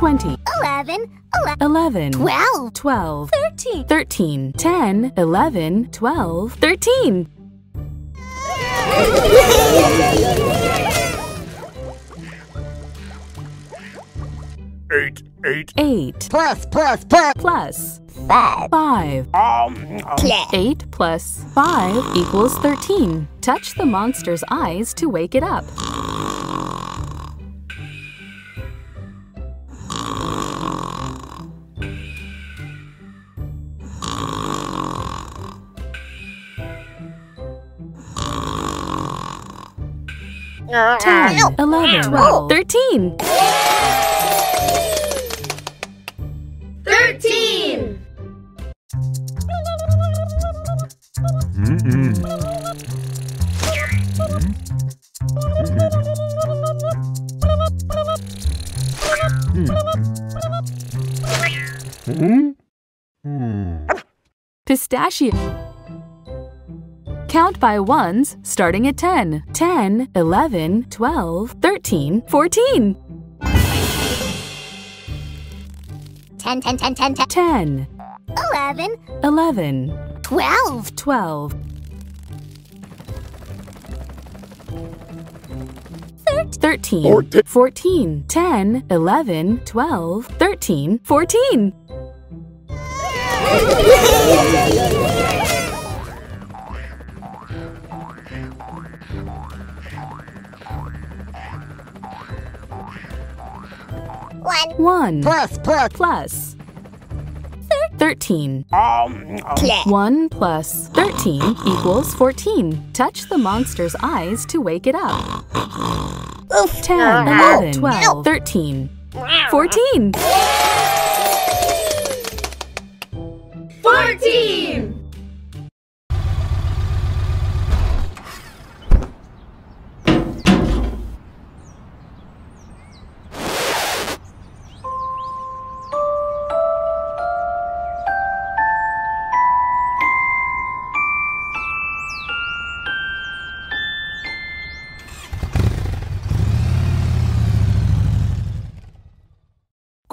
20, 11, 11, 12, 12, 13. 13, 10, 11, 12, 13. Eight, eight. 8 Plus, plus, plus. plus 5. 5. Um, um, Plus. 8 plus 5 equals 13. Touch the monster's eyes to wake it up. Ten, Ow. eleven, Twelve. thirteen. Thirteen! Pistachio. Count by ones starting at 10. 10, 11, 12, 13, 14. 10, 10, 10, 10, 10. 10, 11, 11, 12. 12, 13, Fourteen. 14, 10, 11, 12, 13, 14. One. One. Plus, plus. Plus. Thir Thirteen. Um, um. One plus 13 equals 14. Touch the monster's eyes to wake it up. Oof. 10, uh, 11, 12, no. 13, 14. 14!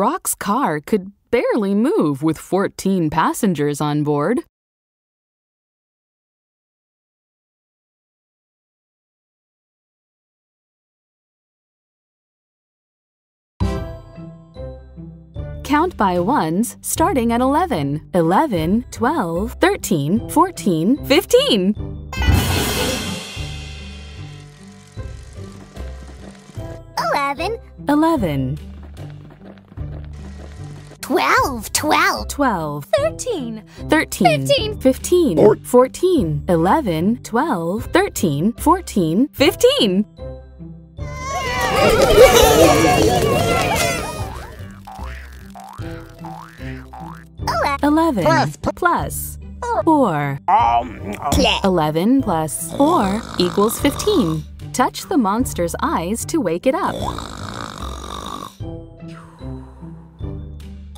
Brock's car could barely move with 14 passengers on board. Count by ones starting at 11, 11, 12, 13, 14, 15. Eleven. Eleven. 12, 12. 12, 13. 13, 15. 15, Four- 14, 11, 12, 13, 14, 15. Eleven. 11 Plus. plus 4. um, um, 11 plus 4 equals 15. Touch the monster's eyes to wake it up.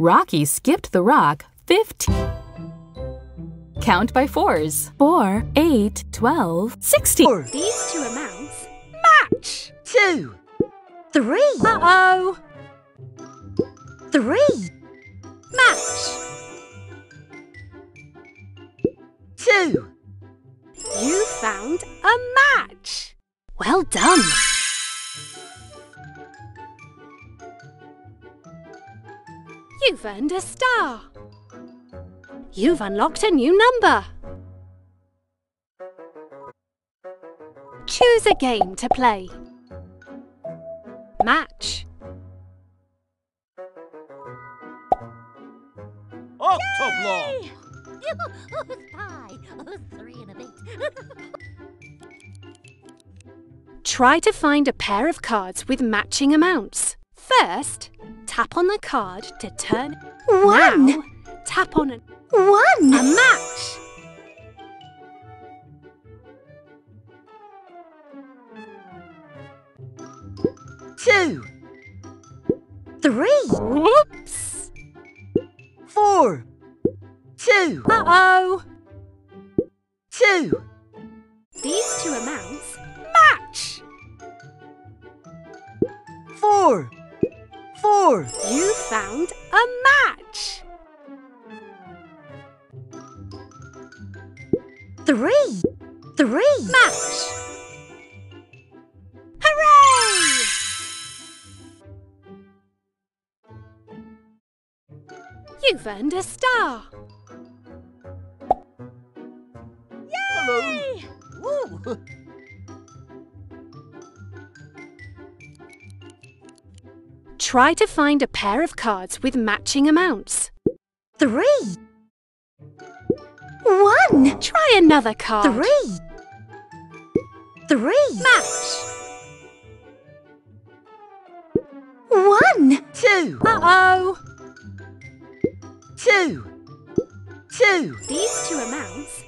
Rocky skipped the rock 15. Count by fours 4, 8, 12, 16. These two amounts match. Two. Three. Uh-oh. Three. Match. Two. You found a match. Well done. You've earned a star. You've unlocked a new number. Choose a game to play. Match. Octoblong! Five. Oh, oh, three and a bit. Try to find a pair of cards with matching amounts. First, tap on the card to turn. One. Now, tap on a, One. a match. Two. Three. Whoops! Four. Two. Uh oh! Two. These two amounts match. Four. You found a match. Three. Three. Match. Hooray! You've earned a star. Yay! Woo. Try to find a pair of cards with matching amounts. Three. One. Try another card. Three. Three. Match. One. Two. Uh oh! Two. Two. These two amounts